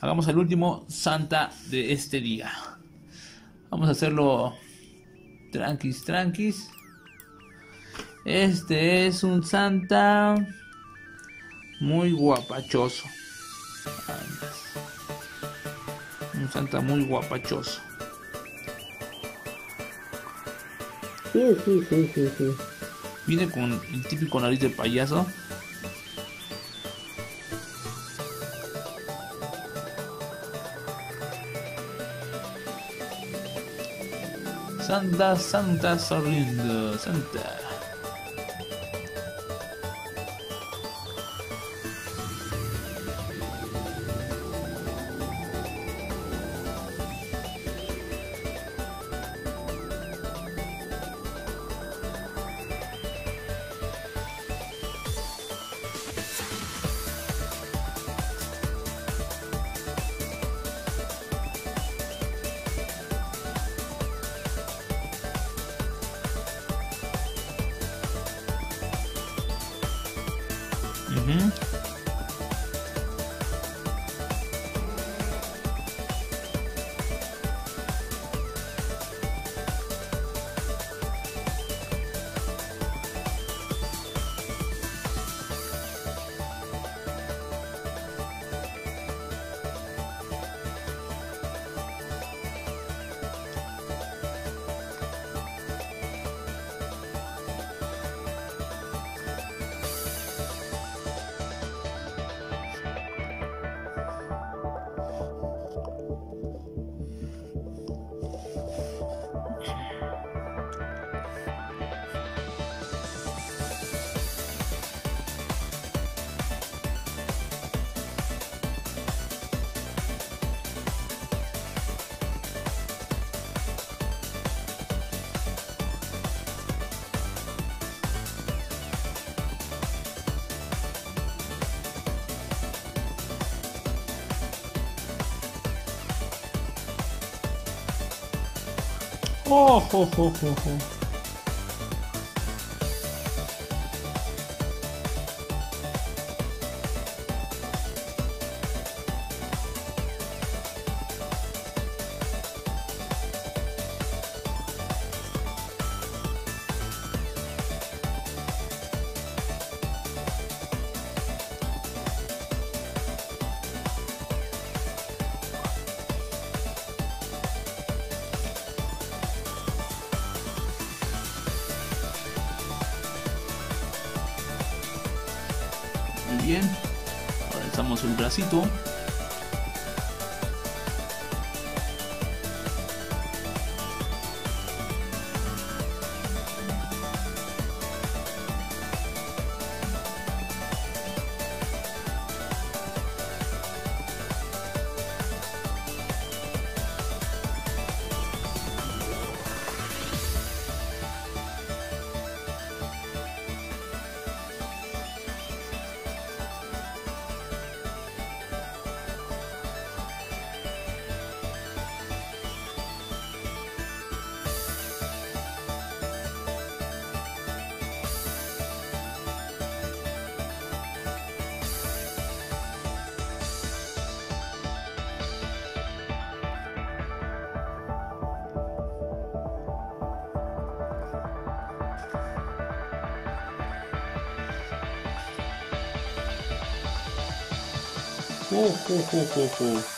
hagamos el último Santa de este día. Vamos a hacerlo tranquis, tranquis. Este es un Santa muy guapachoso. Un Santa muy guapachoso. Sí, sí, sí, sí, sí. Viene con el típico nariz de payaso. Santa, Santa, sonriendo, Santa. Mm-hmm. ほうほうほうほうほ。Muy bien. Ahora alzamos el bracito. Oh, oh, oh, oh, oh. Ah,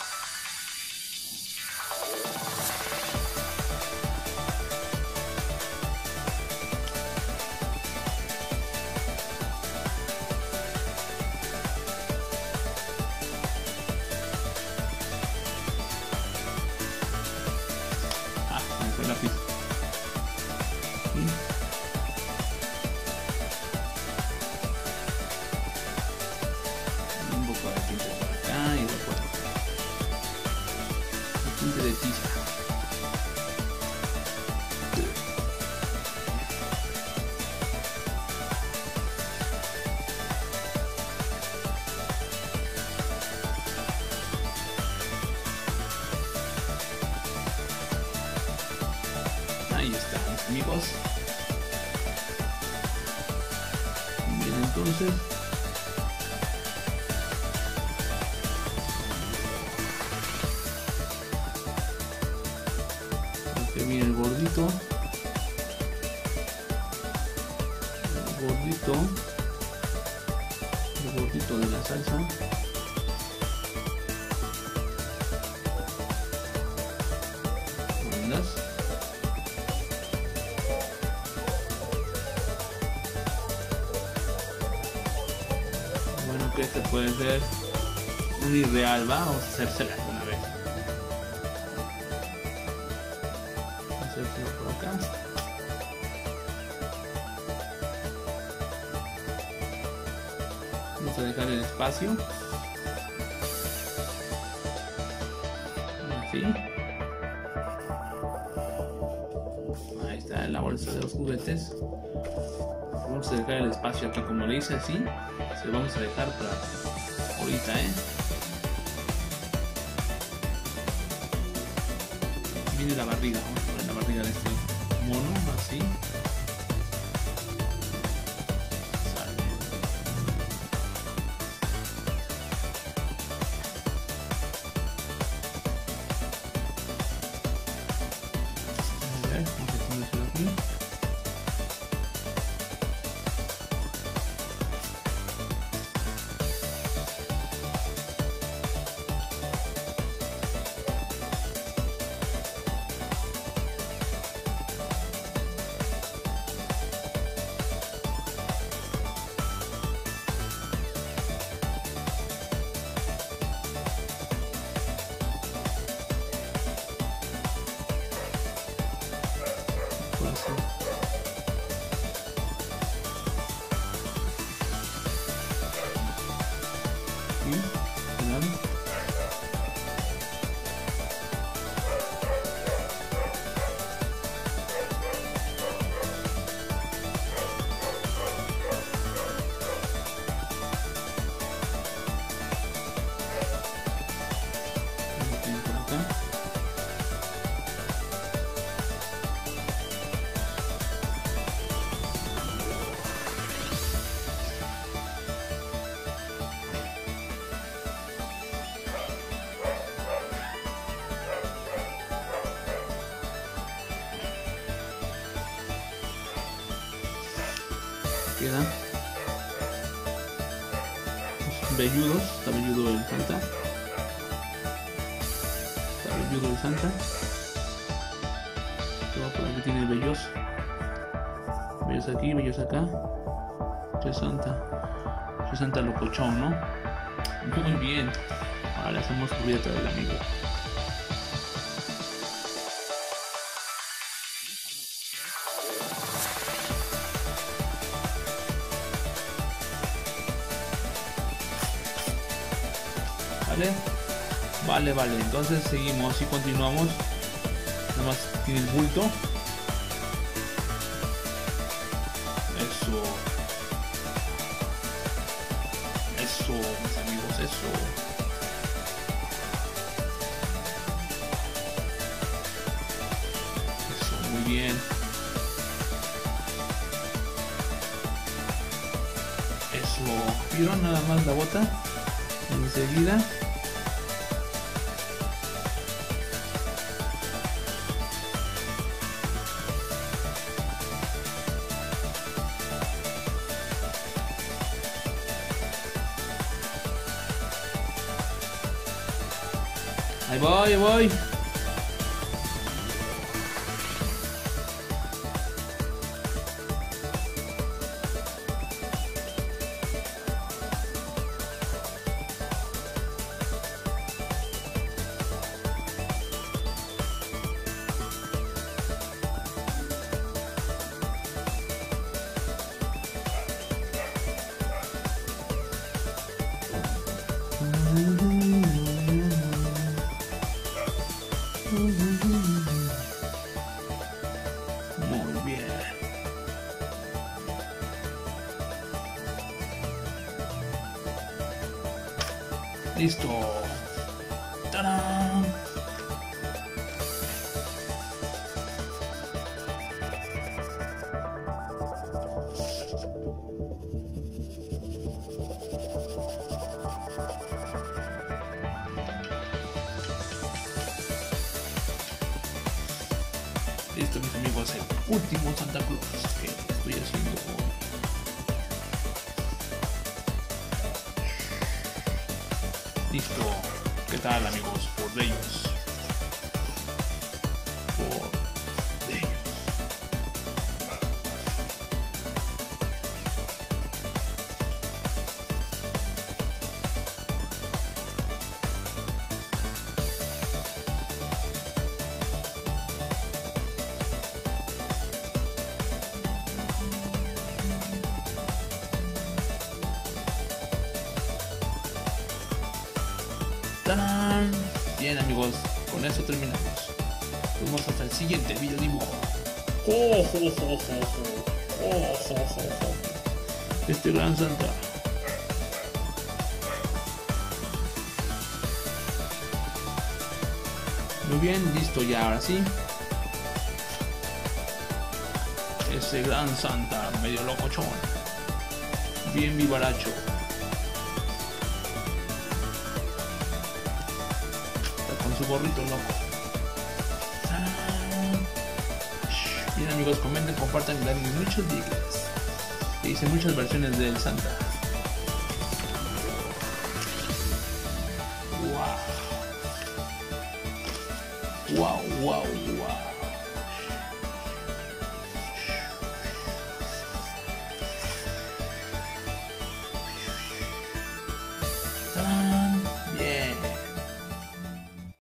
Ahí está, mis amigos. Bien, entonces. Este viene el gordito. El gordito. El gordito de la salsa. Andas. Bueno, que este puede ser un irreal, ¿va? Vamos a hacérsela una vez. Vamos a por acá. Vamos a dejar el espacio. Así. Ahí está la bolsa de los juguetes. Dejar el espacio acá como le hice así. Se lo vamos a dejar para ahorita, ¿eh? Viene la barriga, vamos a poner la barriga de este mono, así. Quedan los velludos, está velludo el Santa, está velludo el Santa, todo por aquí tiene vellos, vellos aquí, vellos acá, Che Santa, Che Santa locochón, ¿no? Muy bien, ahora hacemos cubierta del amigo. ¿Vale? Vale, vale. Entonces seguimos y continuamos. Nada más tiene el bulto. Eso. Eso, mis amigos, eso. Eso, muy bien. Eso. ¿Vieron nada más la bota? Enseguida. Ahí voy, ahí voy Listo. ¡Tarán! Listo, mis amigos, el último Santa Claus tal, amigos? Por ellos. ¡Tarán! Bien amigos, con eso terminamos. Vamos hasta el siguiente video dibujo. ¡Jo, jo, jo, jo, jo! ¡Jo, jo, jo, jo! Este gran Santa. Muy bien, listo ya, ahora sí. Ese gran Santa, medio locochón. Bien vivaracho. Gorrito loco. Bien amigos, comenten, compartan y denle muchos likes. Hice muchas versiones del Santa. Wow. Wow, wow, wow.